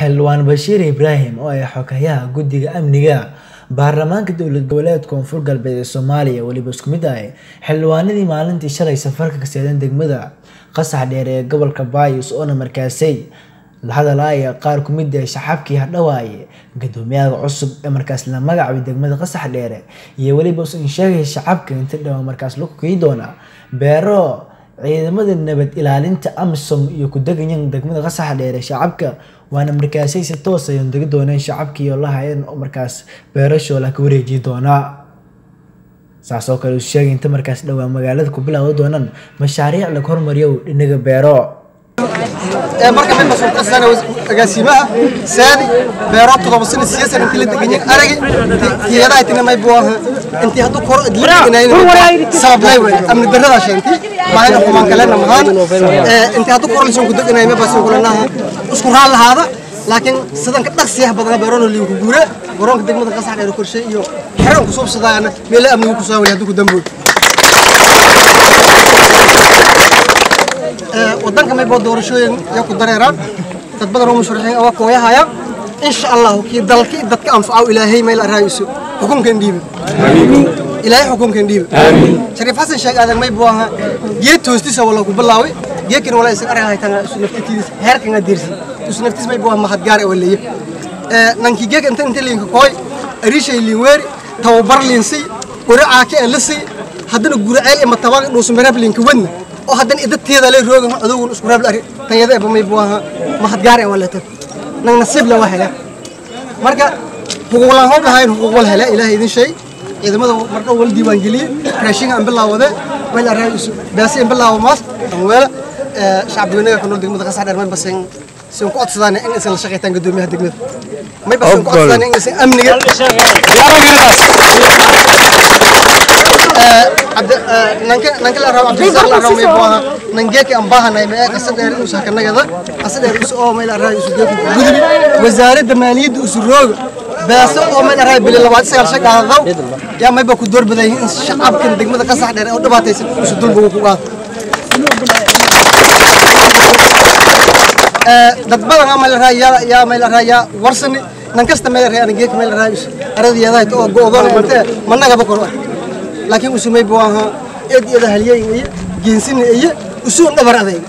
xildhibaan bashiir ibraahim oo ay xogayaha guddiga amniga baarlamaanka dowlad goboleed koonfur galbeed ee soomaaliya weliba isku mid ah xildhibaanadii maalintii shalay safarka ka seedan degmada qasax dheer ee gobolka baayos oona markaasay. La hadalaya qaar ku mid ah shacabkii hadhawaaye guddoomiyaha cusub ee markaas la magacaabay degmada qasax dheere iyo weliba usan sheegay shacabka inta dhawa markaas lagu kii doona beero ciidamada nabad ilaalinta amisom iyo ku degayan degmada qasax dheere shacabka waana markaasay si toos ay degi dooneen shacabkii oo la hayeen oo markaas beerashoola ka wareeji doonaa. Saas oo kale uu sheegay inta markaas dhowaa magaalada ku bilaawa doonaan mashaariic lagu hormariyo dhinaga beero marka mid masuul ka sana agaasimaha saadi beero todoba sano siyasan intii la deganyahay aragi tiyadaha tina may buaha intii hadduu kor idla deganayna sabab lay wey amni darrada sheentay baahida kumaan kalena mahaan intii hadduu kor lisan ku deganay ma basin kulanaha isku raal lahaada laakiin sidan ka dhaqsiyaha badan beeroona liinku guure garoonka degmada qasax dheer korshe iyo xeran ku suubsadaana meelo amnigu ku soo wali hadduu ku dambood wadanka may boo doorashooyin yaa ku dareeraan dad badan oo musharaxiin awa kooyahaya insha allah kii dalka dadka anfacaw ilaahay meel araayiso xukunkan dhiiba ilaahay xukunkan dhiiba shariif xasan sheeg aadan may buu ahaa. Geed toostiisa wala ku bilaaway geedkan wala isan arag haytan isu naftitiis heerkan adirsi isu naftiis may buu mahad gaar oo leeyahay nanki geeg inta inta liinka kooy arishay liin weeri tababar liinsi quraca ka lisi haddana guraceel ima tabaq dhuusu marab liinka wadna oo haddana idadteeda lay roogan adugun isku raab ari tayada eba may buaha mahad gaar wala tab nang nasiib la wahela marka xuquuqlan hoob lahayn xuquuq wal hela ilaahay idin shay. Ciidamada marka wal diiwaan geliyay raashinga aan bilaawade. Wal araa isu baasi aan bilaawo maas. Wala shacbiga ku nool degmada qasax dheer may basan si ku codsadaan in aysan la shaqeeytaan gudoomiyaha degmada. May basan ku codsadaan in aysan amniga nangeeki aan baahanay ma qasad dheer inuu sakanagada qasad dheer isu oo meel arraa isu geeku gudbi wasaaradda maaliyadda isu rooga baaso oo meel arraa bili labaad sagaal shan qaadadaw yaa mayba ku door badan in shacabkan degmada qasax dheer oo dhibaataysan isu dulba ku qaado dad badan aa meel arraa yaa yaa meel arraa yaa warsani nan kasta meel arraa nangeeki meel arraa isu aradiyadahay oo go'doon mantee managaba kor laakiin usumay buu ahaa. Eed iyada halyeyn iyo geensina iyo usuun dhabar adayg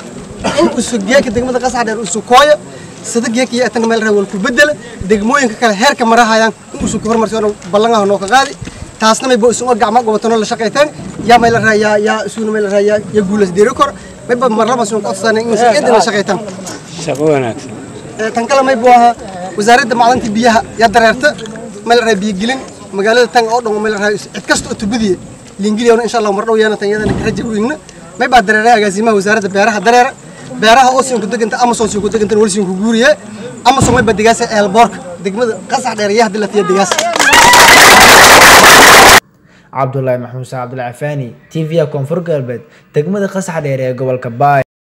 in usu geeka degmada qasax dheer usu kooyo sida geeka iyo atana meel rawal ku bedela degmooyinka kale heerka marahayaan in usu ku hormarsiyo ballangaha noo ka qaadi. Taasna may buu isu gacma gobatano la shaqayteen yaa meel raa yaa isuuna meel raa yaa ya guulas deeri kor. May ba marlaba sun qodsan in usu eedina shaqaytaan. Shaqo wanaagsan. Tan kale may buu ahaa wasaaradda macdanta biyaha yaa dareerta meel raa biyo gelin. Magaalada tan oo dhan meel raa cid kasta oo tubadiye liingiliyana insha allah mar dhow yeena tan iyadana raja u igna may baa dareeray agaasimaha wasaaradda beeraha. Dareera beeraha oo siin ku deganta amazon siin ku deganta wal siin ku guuriye. Amazon may badigaasa eelboorka degmada qasax dheer iyo haddii la fiya digaas cabdulaahi maxmuud sac cabdulcafaani t v koonfur galbeed degmada qasax dheer ee gobolka baay